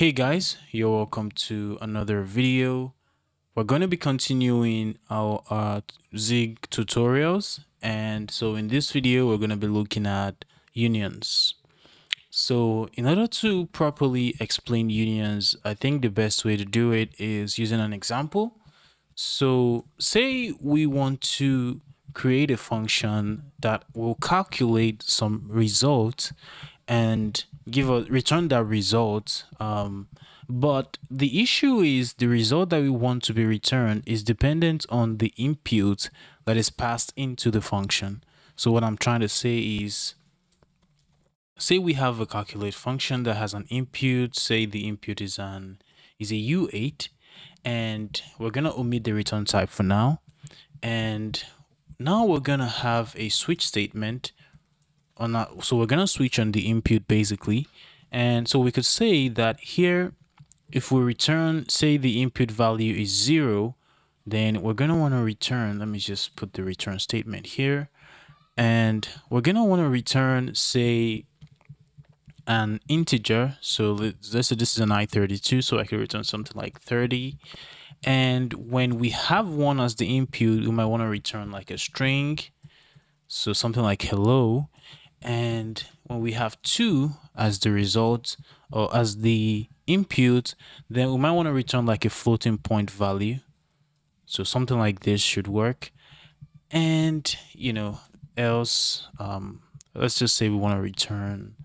Hey guys, you're welcome to another video. We're going to be continuing our uh, Zig tutorials and so in this video we're going to be looking at unions. So in order to properly explain unions, I think the best way to do it is using an example. So say we want to create a function that will calculate some result and give a return that result um, but the issue is the result that we want to be returned is dependent on the input that is passed into the function. So what i'm trying to say is say we have a calculate function that has an input say the input is an is a u8 and we're gonna omit the return type for now. And now we're gonna have a switch statement on that so we're gonna switch on the input basically. And so we could say that here if we return say the input value is zero then we're gonna want to return let me just put the return statement here. And we're gonna want to return say an integer. So let's, let's say this is an i32 so i can return something like 30 and when we have one as the input we might want to return like a string. So something like hello and when we have two as the result or as the input then we might want to return like a floating point value. So something like this should work. And you know else um let's just say we want to return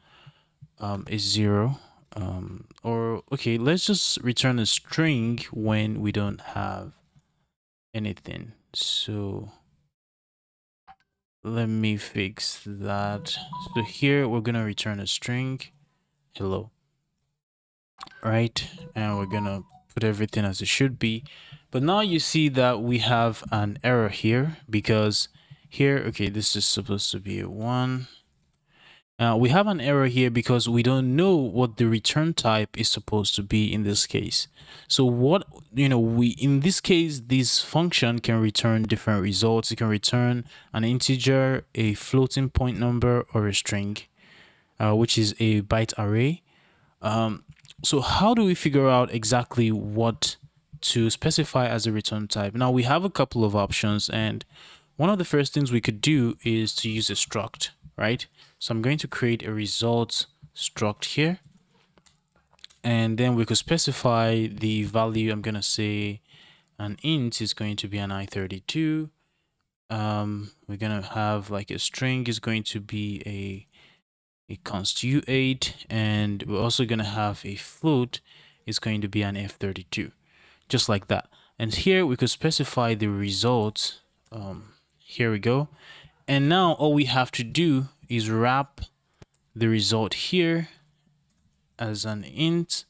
um a zero um or okay let's just return a string when we don't have anything. So let me fix that. So here we're gonna return a string. Hello. Right and we're gonna put everything as it should be. But now you see that we have an error here because here okay this is supposed to be a one uh, we have an error here because we don't know what the return type is supposed to be in this case. So what, you know, we, in this case, this function can return different results. It can return an integer, a floating point number, or a string, uh, which is a byte array. Um, so how do we figure out exactly what to specify as a return type? Now we have a couple of options and one of the first things we could do is to use a struct, right? So I'm going to create a result struct here. And then we could specify the value. I'm going to say an int is going to be an i32. Um, we're going to have like a string is going to be a, a const u8. And we're also going to have a float is going to be an f32. Just like that. And here we could specify the result. Um, here we go. And now all we have to do is wrap the result here as an int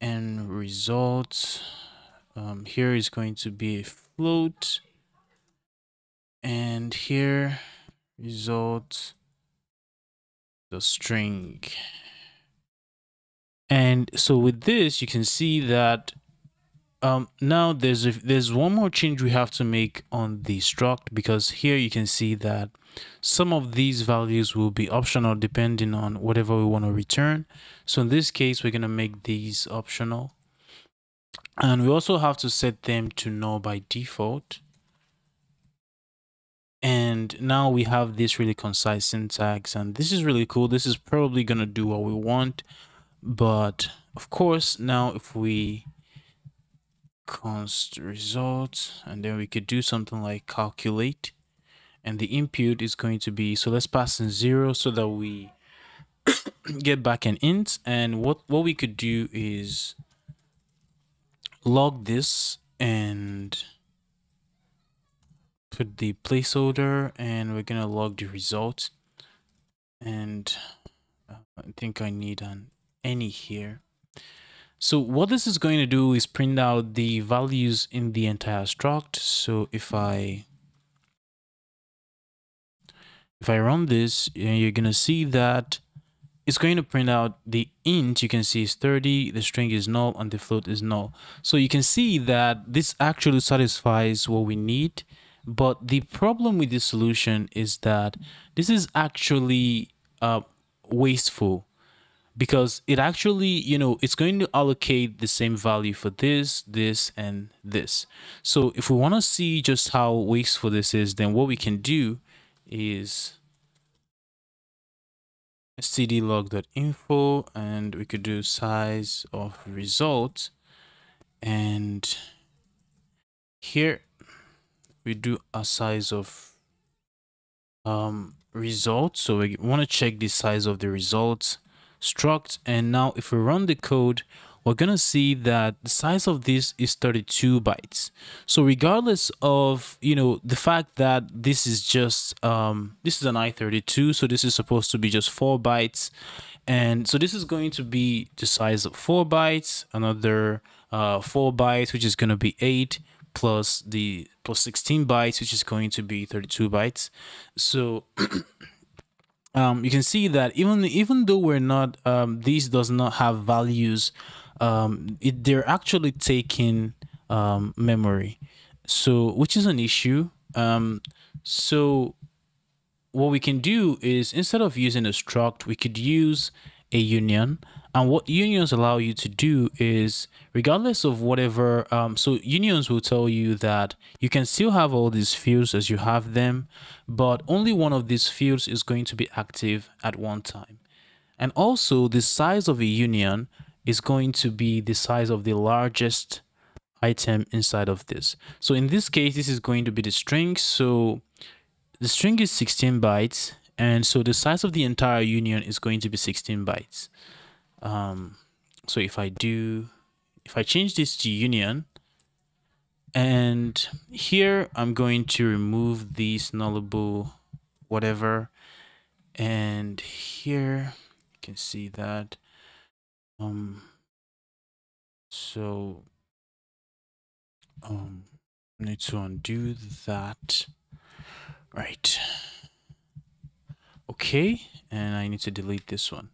and result um, here is going to be a float. And here result the string. And so with this you can see that um, now there's a, there's one more change we have to make on the struct because here you can see that some of these values will be optional depending on whatever we want to return. So in this case, we're going to make these optional. And we also have to set them to null by default. And now we have this really concise syntax and this is really cool. This is probably going to do what we want. But of course, now if we const result and then we could do something like calculate. And the input is going to be so let's pass in zero so that we get back an int. And what what we could do is log this and put the placeholder and we're gonna log the result. And uh, I think I need an any here so what this is going to do is print out the values in the entire struct so if I if I run this, you're going to see that it's going to print out the int you can see is 30, the string is null, and the float is null. So you can see that this actually satisfies what we need. But the problem with this solution is that this is actually uh, wasteful. Because it actually, you know, it's going to allocate the same value for this, this, and this. So if we want to see just how wasteful this is, then what we can do is stdlog.info and we could do size of result and here we do a size of um result so we want to check the size of the results struct and now if we run the code we're to see that the size of this is 32 bytes. So regardless of, you know, the fact that this is just, um, this is an i32, so this is supposed to be just four bytes. And so this is going to be the size of four bytes, another uh, four bytes, which is going to be eight, plus the plus 16 bytes, which is going to be 32 bytes. So um, you can see that even even though we're not, um, these does not have values um, it, they're actually taking um, memory, so which is an issue. Um, so what we can do is instead of using a struct, we could use a union. And what unions allow you to do is, regardless of whatever, um, so unions will tell you that you can still have all these fields as you have them, but only one of these fields is going to be active at one time. And also the size of a union is going to be the size of the largest item inside of this. So in this case, this is going to be the string. So the string is 16 bytes. And so the size of the entire union is going to be 16 bytes. Um, so if I do, if I change this to union, and here I'm going to remove these nullable whatever. And here you can see that um, so, um, I need to undo that. Right. Okay, and I need to delete this one.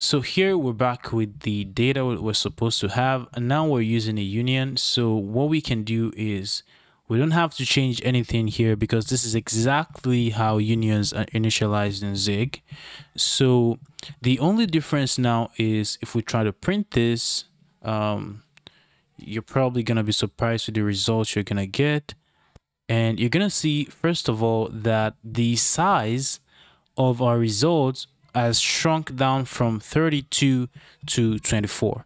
So here we're back with the data we're supposed to have, and now we're using a union. So what we can do is we don't have to change anything here because this is exactly how unions are initialized in Zig. So the only difference now is if we try to print this, um, you're probably going to be surprised with the results you're going to get. And you're going to see, first of all, that the size of our results has shrunk down from 32 to 24.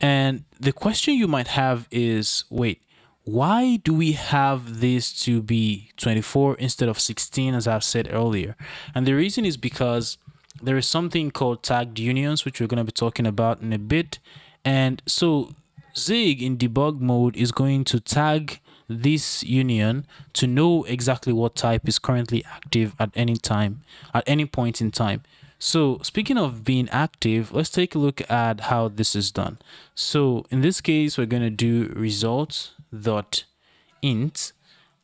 And the question you might have is, wait, why do we have this to be 24 instead of 16 as I've said earlier? And the reason is because there is something called tagged unions, which we're going to be talking about in a bit. And so Zig in debug mode is going to tag this union to know exactly what type is currently active at any time, at any point in time. So speaking of being active, let's take a look at how this is done. So in this case, we're going to do results dot int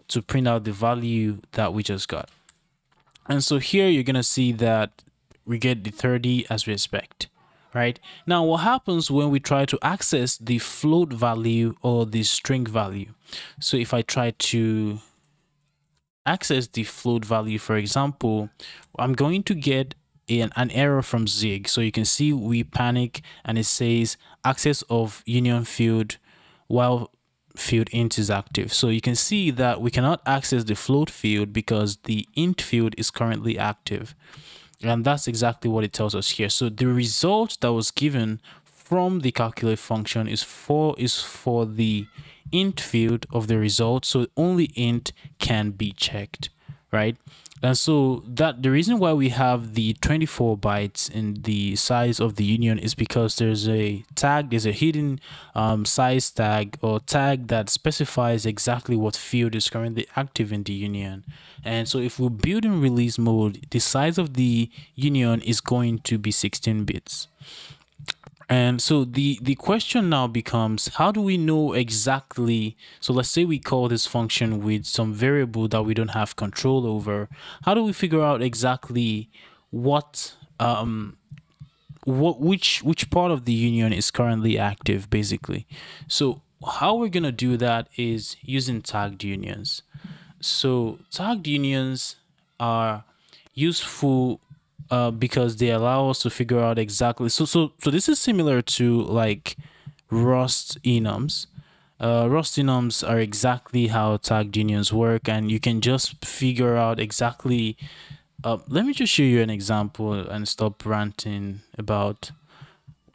to print out the value that we just got. And so here you're going to see that we get the 30 as we expect, right? Now, what happens when we try to access the float value or the string value? So if I try to access the float value, for example, I'm going to get an, an error from Zig. So you can see we panic and it says access of union field while field int is active. So you can see that we cannot access the float field because the int field is currently active. And that's exactly what it tells us here. So the result that was given from the calculate function is for is for the int field of the result. So only int can be checked, right? And so that the reason why we have the 24 bytes in the size of the union is because there's a tag, there's a hidden um, size tag or tag that specifies exactly what field is currently active in the union. And so if we build in release mode, the size of the union is going to be 16 bits. And so the, the question now becomes, how do we know exactly, so let's say we call this function with some variable that we don't have control over. How do we figure out exactly what, um, what, which, which part of the union is currently active basically? So how we're going to do that is using tagged unions. So tagged unions are useful uh, because they allow us to figure out exactly. So so so this is similar to like Rust enums. Uh, Rust enums are exactly how tagged unions work, and you can just figure out exactly. Uh, let me just show you an example and stop ranting about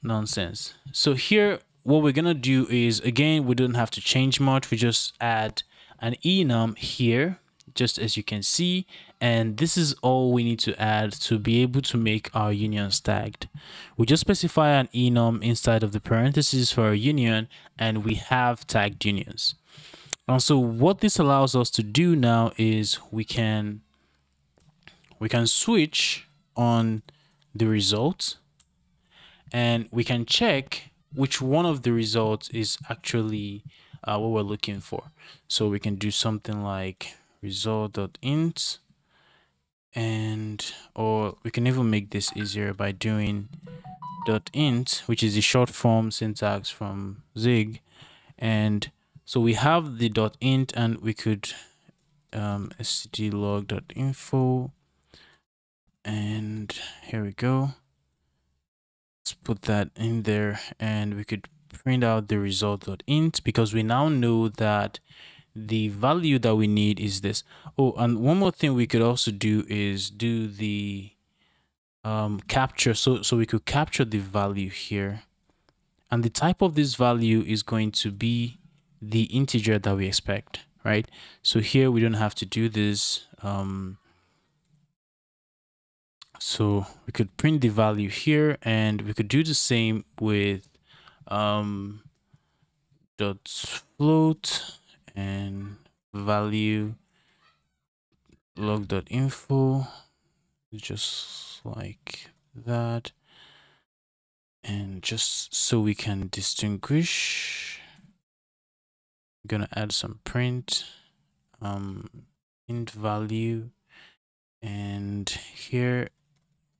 nonsense. So here, what we're gonna do is again, we don't have to change much. We just add an enum here just as you can see and this is all we need to add to be able to make our unions tagged we just specify an enum inside of the parentheses for our union and we have tagged unions. And so what this allows us to do now is we can we can switch on the results and we can check which one of the results is actually uh, what we're looking for. So we can do something like result.int and or we can even make this easier by doing dot int which is the short form syntax from zig. And so we have the dot int and we could um stdlog.info and here we go. Let's put that in there and we could print out the result.int because we now know that the value that we need is this. Oh, and one more thing we could also do is do the um, capture. So, so we could capture the value here. And the type of this value is going to be the integer that we expect, right? So here we don't have to do this. Um, so we could print the value here and we could do the same with um, dot float and value log.info just like that. And just so we can distinguish I'm gonna add some print um int value. And here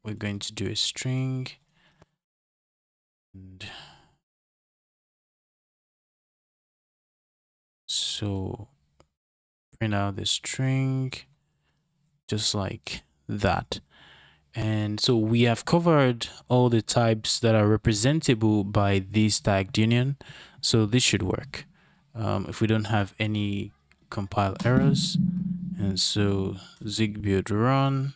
we're going to do a string. And so print out the string just like that. And so we have covered all the types that are representable by this tagged union. So this should work um, if we don't have any compile errors. And so zig build run.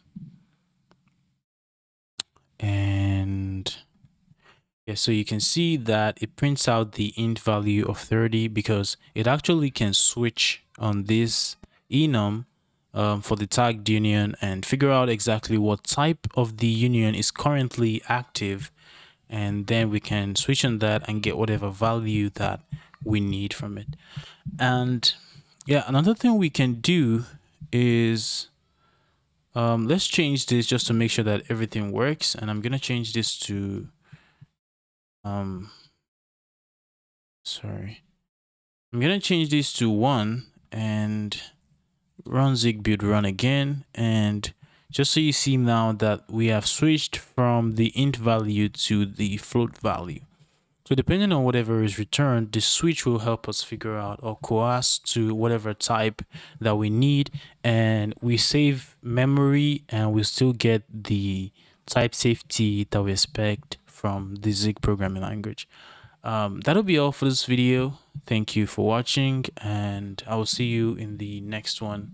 And so you can see that it prints out the int value of 30 because it actually can switch on this enum um, for the tagged union and figure out exactly what type of the union is currently active. And then we can switch on that and get whatever value that we need from it. And yeah another thing we can do is um, let's change this just to make sure that everything works. And I'm gonna change this to um sorry. I'm gonna change this to one and run zig build run again. And just so you see now that we have switched from the int value to the float value. So depending on whatever is returned the switch will help us figure out or coerce to whatever type that we need. And we save memory and we still get the type safety that we expect from the Zig programming language. Um, that'll be all for this video. Thank you for watching and I will see you in the next one.